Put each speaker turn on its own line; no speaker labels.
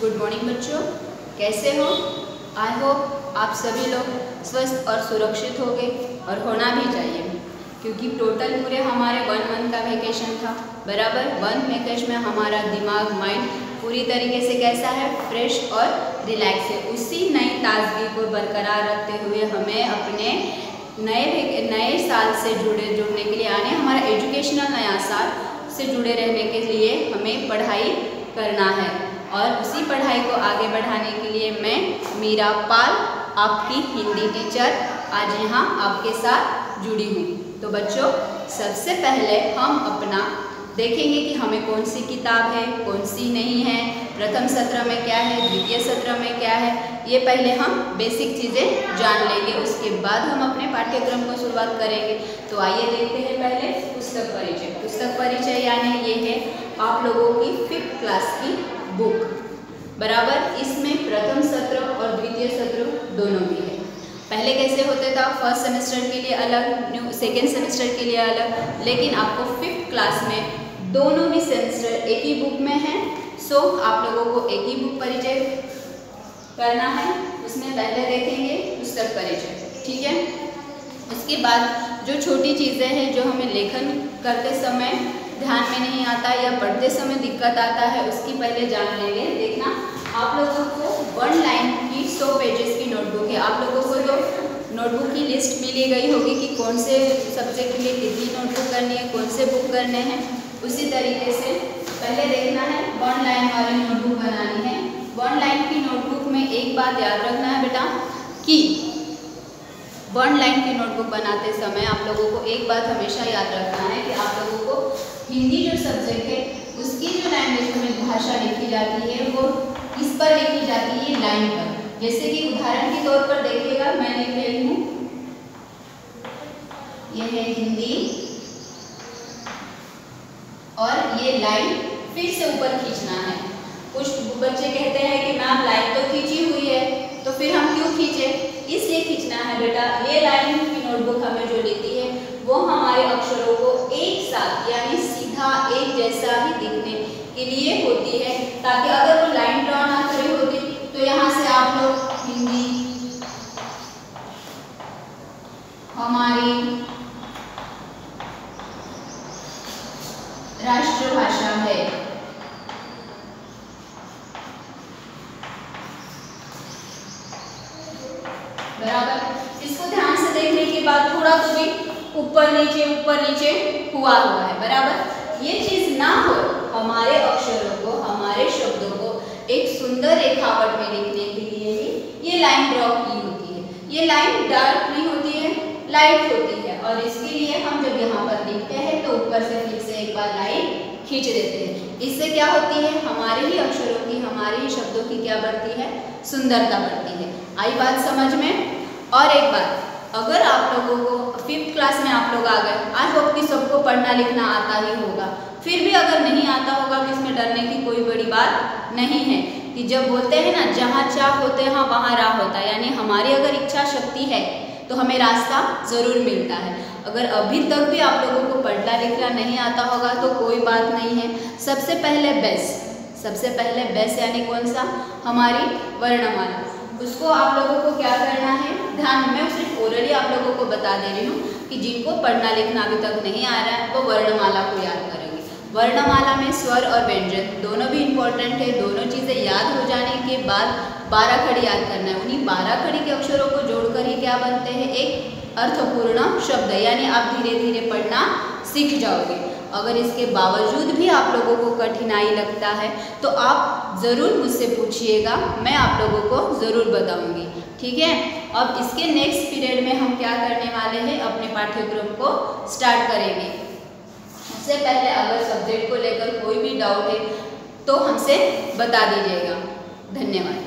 Good morning बच्चों। कैसे हो? आई होप आप सभी लोग स्वस्थ और सुरक्षित होंगे और होना भी चाहिए। क्योंकि टोटल पूरे हमारे वन मंथ का वेकेशन था। बराबर वन वेकेशन में हमारा दिमाग माइंड पूरी तरीके से कैसा है? फ्रेश और रिलैक्स है। उसी नई ताजगी को बरकरार रखते हुए हमें अपने नए नए साल से जुड़े, जुड़ने के लिए आने हमारा एजुकेशनल नया साल से जुड़े रहने के लिए हमें पढ़ाई करना है। और उसी पढ़ाई को आगे बढ़ाने के लिए मैं मीरा पाल, आपकी हिंदी टीचर, आज यहाँ आपके साथ जुड़ी हूँ। तो बच्चों, सबसे पहले हम अपना देखेंगे कि हमें कौन सी किताब है, कौन सी नहीं है, प्रथम सत्र में क्या है, द्वितीय सत्र में क्या है, ये पहले हम बेसिक चीज़ें जान लेंगे, उसके बाद हम अपने पाठ्यक्रम को शुरुआत करेंगे। तो आइए देखते हैं पहले पुस्तक परिचय। पुस्तक परिचय यानी ये है आप लोगों की फिफ्थ क्लास की बुक। बराबर, इसमें प्रथम सत्र और द्वितीय सत्र दोनों भी है। पहले कैसे होते था? फ़र्स्ट सेमेस्टर के लिए अलग, न्यू सेकेंड सेमेस्टर के लिए अलग। लेकिन आपको फिफ्थ क्लास में दोनों भी सेमेस्टर एक ही बुक में है। सो आप लोगों को एक ही बुक परिचय करना है। उसमें पहले देखेंगे पुस्तक परिचय। ठीक है? उसके बाद जो छोटी चीज़ें हैं, जो हमें लेखन करते समय ध्यान में नहीं आता या पढ़ते समय दिक्कत आता है, उसकी पहले जान लेंगे देखना, आप लोगों को वन लाइन की सौ पेजेस की नोटबुक है। आप लोगों को जो नोटबुक की लिस्ट मिली गई होगी कि कौन से सब्जेक्ट के लिए कितनी नोटबुक करनी है, कौन से बुक करने हैं। उसी तरीके से पहले देखना है वन लाइन वाली नोटबुक बनानी है। वन लाइन की नोटबुक में एक बात याद रखना है बेटा, कि वन लाइन की नोटबुक बनाते समय आप लोगों को एक बात हमेशा याद रखना है कि आप लोगों को हिंदी जो सब्जेक्ट है, उसकी जो लैंग्वेज में भाषा लिखी जाती है, वो किस पर लिखी जाती है लाइन पर। जैसे कि उदाहरण के तौर पर देखिएगा, मैं लिख रही हूँ। यह है हिंदी और ये लाइन फिर से ऊपर खींचना है। कुछ बच्चे कहते हैं कि, मैम लाइन तो खींची हुई है तो फिर हम क्यों खींचे इसलिए खींचना है बेटा ये लाइन की नोटबुक हमें जो लेती है वो हमारे अक्षरों को एक साथ यानी सीधा जैसा ही दिखने के लिए होती है। ताकि अगर वो लाइन ड्रॉ ना करी होती तो यहाँ से आप लोग हिंदी, हमारी राष्ट्रभाषा है। बराबर? इसको ध्यान से देखने के बाद थोड़ा तो भी ऊपर नीचे ऊपर नीचे हुआ हुआ है। बराबर? ये चीज़ ना हो, हमारे अक्षरों को, हमारे शब्दों को एक सुंदर रेखावट में लिखने के लिए ही ये लाइन ड्रॉ की होती है। ये लाइन डार्क नहीं होती है लाइट होती है। और इसके लिए हम जब यहाँ पर लिखते हैं तो ऊपर से फिर से एक बार लाइन खींच देते हैं। इससे क्या होती है? हमारे ही अक्षरों की, हमारे ही शब्दों की क्या बढ़ती है? सुंदरता बढ़ती है। आई बात समझ में? और एक बात, अगर आप लोगों को फिफ्थ क्लास में आप लोग आ गए। आई होप कि सबको पढ़ना लिखना आता ही होगा। फिर भी अगर नहीं आता होगा तो इसमें डरने की कोई बड़ी बात नहीं है। कि जब बोलते हैं ना, जहाँ चाह होते हैं वहाँ राह होता है। यानी हमारी अगर इच्छा शक्ति है तो हमें रास्ता ज़रूर मिलता है। अगर अभी तक भी आप लोगों को पढ़ना लिखना नहीं आता होगा तो कोई बात नहीं है। सबसे पहले बेस सबसे पहले बेस्ट यानी कौन सा? हमारी वर्णमाला। उसको आप लोगों को क्या करना है? ध्यान में सिर्फ़ ओरली आप लोगों को बता दे रही हूँ कि जिनको पढ़ना लिखना अभी तक नहीं आ रहा है, वो वर्णमाला को याद करेंगे। वर्णमाला में स्वर और व्यंजन दोनों भी इम्पोर्टेंट है, दोनों चीज़ें याद हो जाने के बाद बारह खड़ी याद करना है। उन्हीं बारह खड़ी के अक्षरों को जोड़कर ही क्या बनते हैं? एक अर्थपूर्ण शब्द यानी आप धीरे धीरे पढ़ना सीख जाओगे। अगर इसके बावजूद भी आप लोगों को कठिनाई लगता है तो आप ज़रूर मुझसे पूछिएगा, मैं आप लोगों को ज़रूर बताऊँगी। ठीक है? अब इसके नेक्स्ट पीरियड में हम क्या करने वाले हैं? अपने पाठ्यक्रम को स्टार्ट करेंगे। उससे पहले अगर सब्जेक्ट को लेकर कोई भी डाउट है तो हमसे बता दीजिएगा। धन्यवाद।